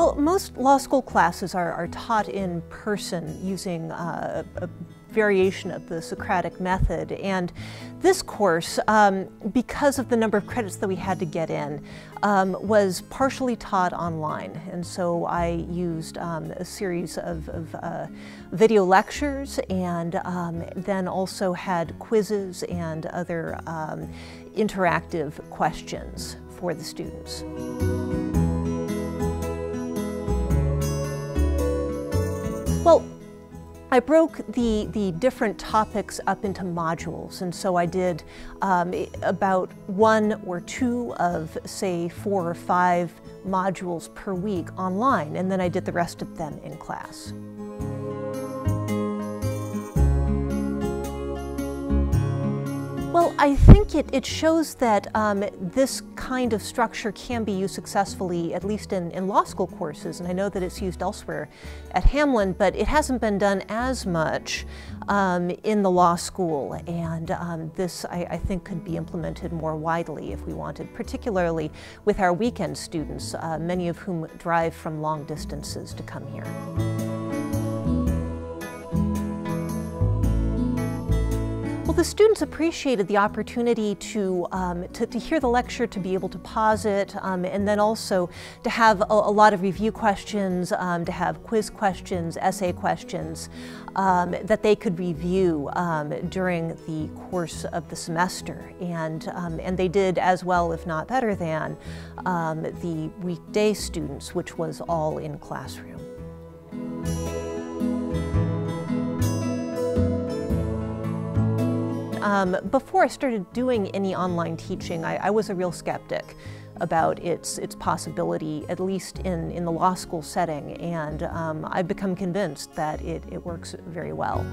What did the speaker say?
Well, most law school classes are, are taught in person using uh, a variation of the Socratic method. And this course, um, because of the number of credits that we had to get in, um, was partially taught online. And so I used um, a series of, of uh, video lectures and um, then also had quizzes and other um, interactive questions for the students. Well, I broke the, the different topics up into modules, and so I did um, about one or two of, say, four or five modules per week online, and then I did the rest of them in class. Well, I think it, it shows that um, this kind of structure can be used successfully, at least in, in law school courses, and I know that it's used elsewhere at Hamline, but it hasn't been done as much um, in the law school, and um, this, I, I, think, could be implemented more widely if we wanted, particularly with our weekend students, uh, many of whom drive from long distances to come here. Well, the students appreciated the opportunity to, um, to, to, hear the lecture, to be able to pause it, um, and then also to have a, a lot of review questions, um, to have quiz questions, essay questions um, that they could review um, during the course of the semester. And, um, and they did as well, if not better than, the weekday students, which was all in classroom. Um, before I started doing any online teaching, I, I, was a real skeptic about its, its possibility, at least in, in the law school setting, and um, I've become convinced that it, it works very well.